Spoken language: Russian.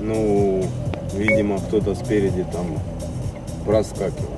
Ну, видимо, кто-то спереди там проскакивал.